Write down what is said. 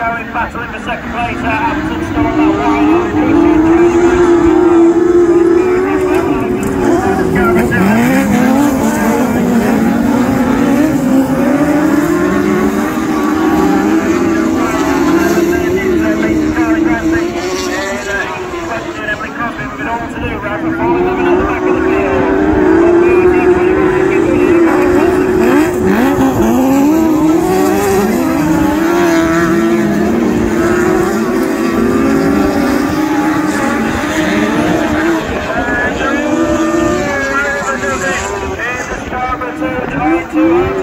going, battling for second place at Hampton still on that All to do, right? Falling them in at the back of the Música